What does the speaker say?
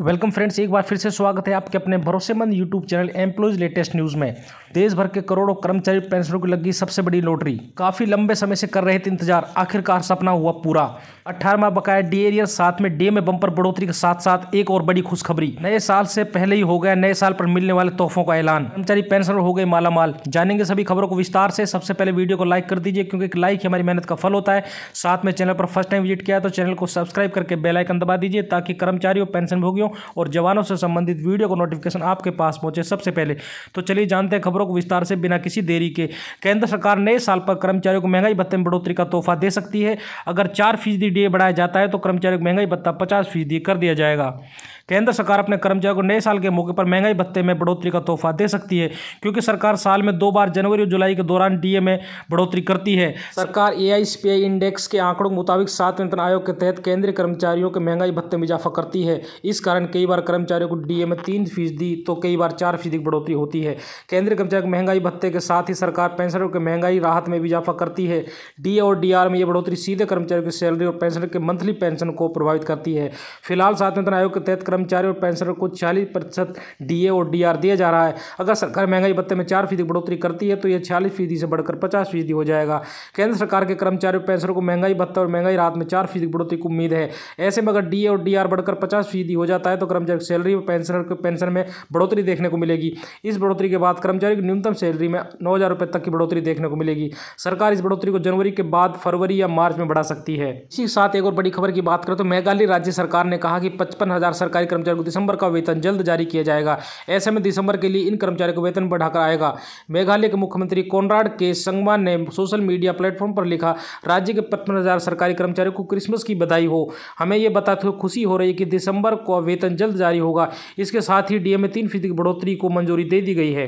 Welcome friends, एक बार फिर से स्वागत है आपके अपने भरोसेमंद YouTube channel employees latest news में। देश भर के करोड़ों कर्मचारी पेंशनरों को लगी सबसे बड़ी लॉटरी। काफ़ी लंबे समय से कर रहे थे इंतज़ार। आखिरकार सपना हुआ पूरा। अठारहवा बकाया डी एरियर, साथ में डी में बम्पर बढ़ोतरी के साथ साथ एक और बड़ी खुशखबरी। नए साल से पहले ही हो गया नए साल पर मिलने वाले तोहफों का ऐलान। कर्मचारी पेंशनर हो गए मालामाल। जानेंगे सभी खबरों को विस्तार से। सबसे पहले वीडियो को लाइक कर दीजिए, क्योंकि लाइक हमारी मेहनत का फल होता है। साथ में चैनल पर फ़र्स्ट टाइम विज़िट किया तो चैनल को सब्सक्राइब करके बेलाइकन दबा दीजिए, ताकि कर्मचारियों पेंशन भोगियों और जवानों से संबंधित वीडियो को नोटिफिकेशन आपके पास पहुँचे सबसे पहले। तो चलिए जानते हैं खबरों को विस्तार से बिना किसी देरी के। केंद्र सरकार नए साल पर कर्मचारियों को महँगाई भत्ते में बढ़ोतरी का तोहफा दे सकती है। अगर चार फ़ीसदी डी बढ़ाया जाता है तो कर्मचारियों को महँगाई भत्ता पचास फ़ीसदी कर दिया जाएगा। केंद्र सरकार अपने कर्मचारियों को नए साल के मौके पर महँगाई भत्ते में बढ़ोतरी का तोहफा दे सकती है, क्योंकि सरकार साल में दो बार जनवरी और जुलाई के दौरान डीए में बढ़ोतरी करती है। सरकार ए इंडेक्स के आंकड़ों के मुताबिक सात वेतन आयोग के तहत केंद्रीय कर्मचारियों के महँगाई भत्ते में इजाफा करती है। इस कारण कई बार कर्मचारियों को डीए में तीन फ़ीसदी तो कई बार चार फ़ीसदी बढ़ोतरी होती है। केंद्रीय कर्मचारियों को महँगाई भत्ते के साथ ही सरकार पेंशनरों के महँगाई राहत में भी इजाफा करती है। डी और डी में यह बढ़ोतरी सीधे कर्मचारियों की सैलरी और पेंशनर के मंथली पेंशन को प्रभावित करती है। फ़िलहाल सात वेतन आयोग के तहत कर्मचारियों और पेंशनर को चालीस प्रतिशत और डी दिया जा रहा है। अगर सरकार महँगाई भत्ते में चार फ़ीसदी बढ़ोतरी करती है तो यह छियालीस फ़ीसदी से बढ़कर पचास फ़ीसदी हो जाएगा। केंद्र सरकार के कर्मचारियों पेंशनरों को महँगाई भत्ता और महँगाई राहत में चार फ़ीसदी बढ़ोतरी की उम्मीद है। ऐसे में अगर डी और डी बढ़कर पचास फ़ीसदी हो जाता है तो कर्मचारी सैलरी और पेंशनर के पेंशन में बढ़ोतरी देखने को मिलेगी। इस बढ़ोतरी के बाद कर्मचारी की न्यूनतम सैलरी में नौ हज़ार रुपये तक की बढ़ोतरी देखने को मिलेगी। सरकार इस बढ़ोतरी को जनवरी के बाद फरवरी या मार्च में बढ़ा सकती है। इसी साथ एक और बड़ी खबर की बात करें तो मेघालय राज्य सरकार ने कहा कि पचपन हज़ार सरकारी कर्मचारियों को दिसंबर का वेतन जल्द जारी किया जाएगा। ऐसे में दिसंबर के लिए इन कर्मचारियों को वेतन बढ़ाकर आएगा। मेघालय के मुख्यमंत्री कोनराड के संगमान ने सोशल मीडिया प्लेटफॉर्म पर लिखा, राज्य के पचपन हज़ार सरकारी कर्मचारियों को क्रिसमस की बधाई हो। हमें यह बताते हुए खुशी हो रही है कि दिसंबर को वेतन जल्द जारी होगा। इसके साथ ही डीए में तीन फ़ीसदी की बढ़ोतरी को मंजूरी दे दी गई है।